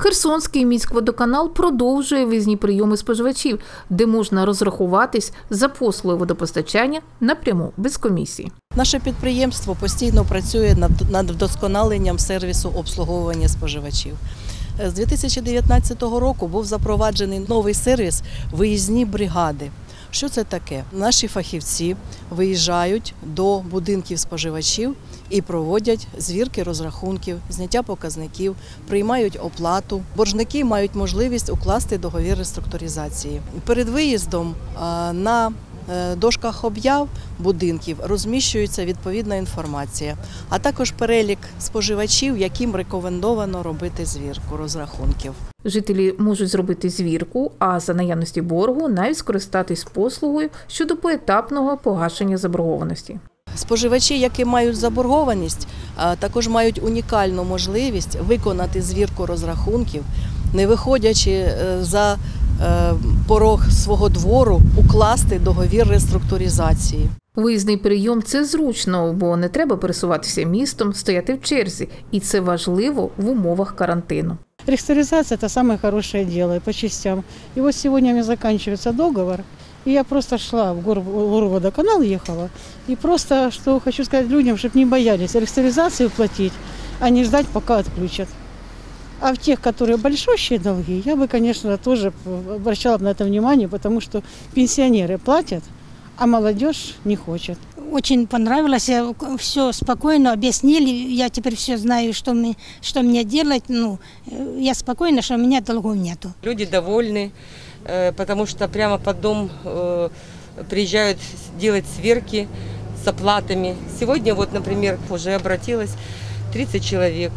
Херсонський міськводоканал продовжує виїзні прийоми споживачів, де можна розрахуватись за послуги водопостачання напряму без комісії. Наше підприємство постійно працює над, над вдосконаленням сервісу обслуговування споживачів. Е, З 2019 року був запроваджений новий сервіс виїзні бригади. Що це таке? Наші фахівці виїжджають до будинків споживачів і проводять звірки розрахунків, зняття показників, приймають оплату. Боржники мають можливість укласти договір реструктуризації. Перед виїздом на е, дошках об'яв будинків розміщується відповідна інформація, а також перелік споживачів, яким рекомендовано робити звірку розрахунків. Жителі можуть зробити звірку, а за наявності боргу навіть скористатись послугою щодо поетапного погашення заборгованості. Споживачі, які мають заборгованість, а, також мають унікальну можливість виконати звірку розрахунків, не виходячи е, за е, порог свого двору, укласти договір реструктуризації. Виїзний прийом це зручно, бо не треба пересуватися містом, стояти в черзі, і це важливо в умовах карантину. Реструктуризация – это самое хорошее дело по частям. И вот сегодня у меня заканчивается договор, и я просто шла в гор- горводоканал, ехала, и просто, что хочу сказать людям, чтобы не боялись реструктуризацию платить, а не ждать, пока отключат. А в тех, которые большущие долги, я бы, конечно, тоже обращала бы на это внимание, потому что пенсионеры платят, а молодежь не хочет. Очень понравилось, все спокойно объяснили, я теперь все знаю, что мне, что мне делать, ну, э, я спокойна, что у меня долгов нету. Люди довольны, потому что прямо под дом э, приезжают делать сверки с оплатами. Сегодня вот, например, уже обратилась 30 человек.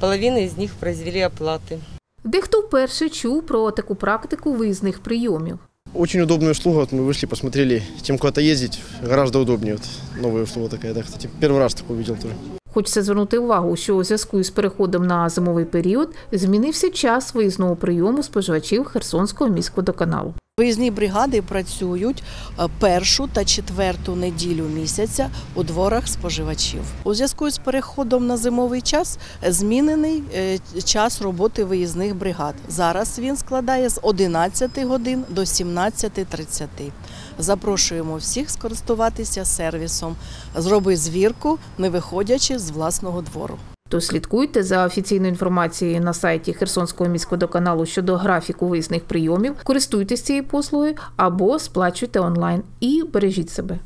Половина из них произвели оплаты. Дехто вперше чув про таку практику виїзних прийомів. Очень удобная услуга. Вот мы вышли, посмотрели. Тем куда-то ездить гораздо удобнее. Вот новая услуга такая. Да, кстати, первый раз такую увидел тоже. Хочеться звернути увагу, що у зв'язку із переходом на зимовий період змінився час виїзного прийому споживачів Херсонського міськводоканалу. Виїзні бригади працюють е, першу та четверту неділю місяця у дворах споживачів. У зв'язку з переходом на зимовий час змінений е, час роботи виїзних бригад. Зараз він складає з 11 годин до 17.30. Запрошуємо всіх скористуватися сервісом. Зроби звірку, не виходячи з власного двору. То слідкуйте за офіційною інформацією на сайті Херсонського міськводоканалу щодо графіку виїзних прийомів, користуйтесь цією послугою або сплачуйте онлайн і бережіть себе.